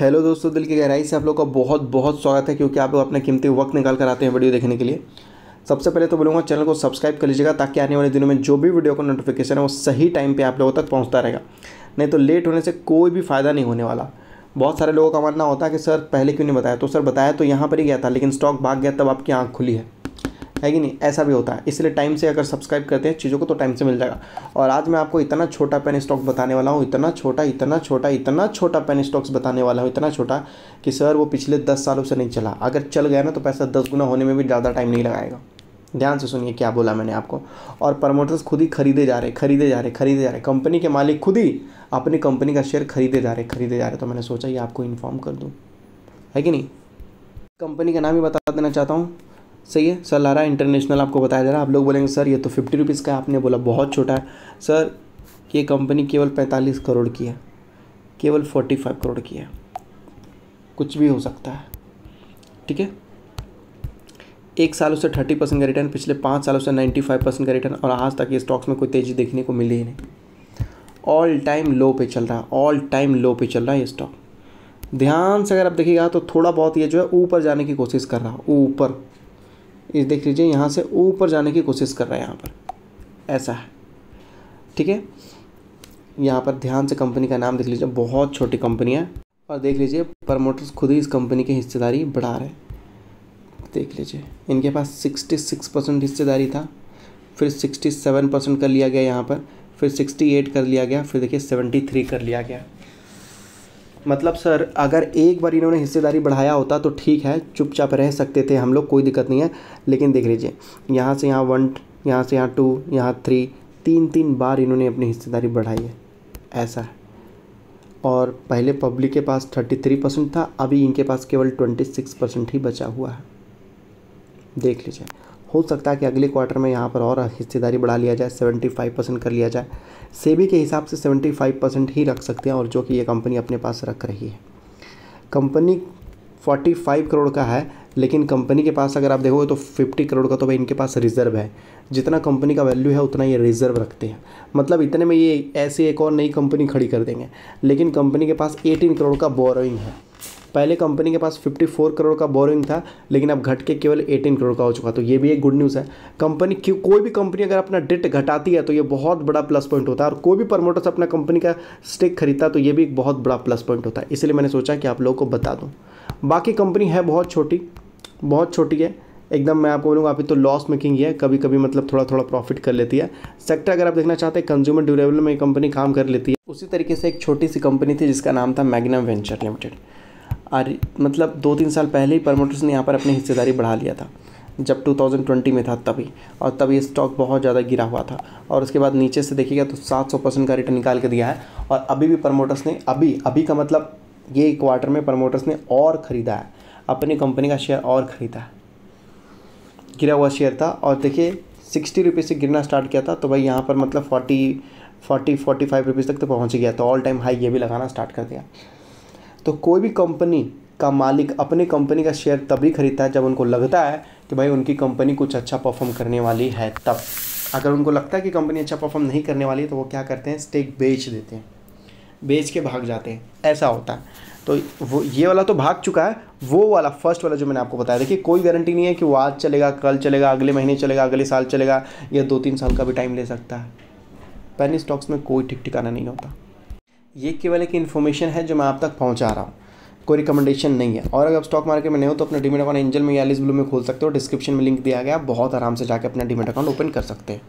Hello दोस्तों, दिल की गहराई से आप लोग का बहुत बहुत स्वागत है, क्योंकि आप लोग अपना कीमती वक्त निकाल कर आते हैं वीडियो देखने के लिए। सबसे पहले तो बोलूँगा, चैनल को सब्सक्राइब कर लीजिएगा, ताकि आने वाले दिनों में जो भी वीडियो का नोटिफिकेशन है, वो सही टाइम पर आप लोगों तक पहुँचता रहेगा। नहीं तो लेट होने से कोई भी फ़ायदा नहीं होने वाला। बहुत सारे लोगों का मानना होता है कि, सर, पहले क्यों नहीं बताया? तो सर, बताया तो यहाँ पर ही गया था, लेकिन स्टॉक भाग गया, तब आपकी आँख खुली है। है कि नहीं? ऐसा भी होता है। इसलिए टाइम से अगर सब्सक्राइब करते हैं, चीज़ों को तो टाइम से मिल जाएगा। और आज मैं आपको इतना छोटा पेन स्टॉक बताने वाला हूँ, इतना छोटा इतना छोटा इतना छोटा पेन स्टॉक्स बताने वाला हूँ, इतना छोटा कि सर वो पिछले दस सालों से नहीं चला। अगर चल गया ना तो पैसा दस गुना होने में भी ज़्यादा टाइम नहीं लगाएगा। ध्यान से सुनिए क्या बोला मैंने आपको। और प्रमोटर्स खुद ही खरीदे जा रहे, खरीदे जा रहे, खरीदे जा रहे। कंपनी के मालिक खुद ही अपनी कंपनी का शेयर खरीदे जा रहे, खरीदे जा रहे। तो मैंने सोचा ये आपको इन्फॉर्म कर दूँ। है कि नहीं? कंपनी का नाम ही बता देना चाहता हूँ। सही है? सर, लारा इंटरनेशनल आपको बताया जा रहा है। आप लोग बोलेंगे, सर, ये तो फिफ्टी रुपीज़ का आपने बोला, बहुत छोटा है। सर, ये कंपनी केवल पैंतालीस करोड़ की है। केवल फोर्टी फाइव करोड़ की है। कुछ भी हो सकता है। ठीक है? एक सालों से थर्टी परसेंट का रिटर्न पिछले पाँच सालों से नाइन्टी फाइव परसेंट का रिटर्न और आज तक ये स्टॉक्स में कोई तेज़ी देखने को मिली ही नहीं। ऑल टाइम लो पे चल रहा है। ऑल टाइम लो पे चल रहा है ये स्टॉक ध्यान से अगर आप देखिएगा तो थोड़ा बहुत ये जो है ऊपर जाने की कोशिश कर रहा है। ऊपर। ये देख लीजिए, यहाँ से ऊपर जाने की कोशिश कर रहा है यहाँ पर। ऐसा है। ठीक है? यहाँ पर ध्यान से कंपनी का नाम देख लीजिए, बहुत छोटी कंपनी है। और देख लीजिए प्रमोटर्स खुद ही इस कंपनी की हिस्सेदारी बढ़ा रहे देख लीजिए, इनके पास सिक्सटी सिक्स परसेंट हिस्सेदारी था, फिर सिक्सटी सेवन परसेंट कर लिया गया यहाँ पर, फिर सिक्सटी एट कर लिया गया, फिर देखिए सेवेंटी थ्री कर लिया गया। मतलब सर, अगर एक बार इन्होंने हिस्सेदारी बढ़ाया होता तो ठीक है, चुपचाप रह सकते थे हम लोग, कोई दिक्कत नहीं है। लेकिन देख लीजिए, यहाँ से यहाँ वन यहाँ से यहाँ टू यहाँ थ्री तीन तीन बार इन्होंने अपनी हिस्सेदारी बढ़ाई है। ऐसा है। और पहले पब्लिक के पास थर्टी थ्री परसेंट था, अभी इनके पास केवल ट्वेंटी सिक्स परसेंट ही बचा हुआ है। देख लीजिए। हो सकता है कि अगले क्वार्टर में यहाँ पर और हिस्सेदारी बढ़ा लिया जाए सेवेंटी फाइव परसेंट कर लिया जाए। सेबी के हिसाब से सेवेंटी फाइव परसेंट ही रख सकते हैं और जो कि ये कंपनी अपने पास रख रही है। कंपनी फोर्टी फाइव करोड़ का है लेकिन कंपनी के पास अगर आप देखोगे तो फिफ्टी करोड़ का तो भाई इनके पास रिज़र्व है। जितना कंपनी का वैल्यू है, उतना ये रिज़र्व रखते हैं। मतलब इतने में ये ऐसी एक और नई कंपनी खड़ी कर देंगे। लेकिन कंपनी के पास एटीन करोड़ का बोरोइंग है। पहले कंपनी के पास 54 करोड़ का बोरिंग था, लेकिन अब घट के केवल 18 करोड़ का हो चुका। तो ये भी एक गुड न्यूज़ है। कंपनी कोई भी कंपनी अगर अपना डेट घटाती है तो ये बहुत बड़ा प्लस पॉइंट होता है। और कोई भी प्रमोटर्स अपना कंपनी का स्टेक खरीदता तो ये भी एक बहुत बड़ा प्लस पॉइंट होता है। इसलिए मैंने सोचा कि आप लोगों को बता दूँ। बाकी कंपनी है बहुत छोटी। बहुत छोटी है। एकदम मैं आपको बोलूँगा, अभी तो लॉस मेकिंग ही है। कभी कभी मतलब थोड़ा थोड़ा प्रॉफिट कर लेती है। सेक्टर अगर आप देखना चाहते हैं कंज्यूमर ड्यूरेबल में कंपनी काम कर लेती है। उसी तरीके से एक छोटी सी कंपनी थी जिसका नाम था मैग्नम वेंचर लिमिटेड और मतलब दो तीन साल पहले ही प्रमोटर्स ने यहाँ पर अपनी हिस्सेदारी बढ़ा लिया था। जब 2020 में था तभी। और तभी ये स्टॉक बहुत ज़्यादा गिरा हुआ था। और उसके बाद नीचे से देखिएगा तो 700 परसेंट का रिटर्न निकाल के दिया है। और अभी भी प्रमोटर्स ने, अभी अभी का मतलब ये क्वार्टर में प्रमोटर्स ने और ख़रीदा है। अपनी कंपनी का शेयर और ख़रीदा। गिरा हुआ शेयर था और देखिए सिक्सटी रुपीज़ से गिरना स्टार्ट किया था तो भाई यहाँ पर मतलब forty forty forty five rupees तक तो पहुँच गया तो ऑल टाइम हाई ये भी लगाना स्टार्ट कर दिया। तो कोई भी कंपनी का मालिक अपनी कंपनी का शेयर तभी खरीदता है जब उनको लगता है कि भाई उनकी कंपनी कुछ अच्छा परफॉर्म करने वाली है तब। अगर उनको लगता है कि कंपनी अच्छा परफॉर्म नहीं करने वाली है तो वो क्या करते हैं? स्टेक बेच देते हैं। बेच के भाग जाते हैं। ऐसा होता है। तो वो, ये वाला तो भाग चुका है, वो वाला फ़र्स्ट वाला जो मैंने आपको बताया, देखिए, कोई गारंटी नहीं है कि वो आज चलेगा, कल चलेगा, अगले महीने चलेगा, अगले साल चलेगा, या दो तीन साल का भी टाइम ले सकता है। पैनी स्टॉक्स में कोई ठीक ठिकाना नहीं होता। ये केवल एक इन्फॉर्मेशन है जो मैं आप तक पहुँचा रहा हूँ। कोई रिकमेंडेशन नहीं है। और अगर आप स्टॉक मार्केट में नहीं हो तो अपना डीमेट अकाउंट एंजल में या लिस ब्लू में खोल सकते हो। डिस्क्रिप्शन में लिंक दिया गया आप बहुत आराम से जाकर अपना डीमेट अकाउंट ओपन कर सकते हैं।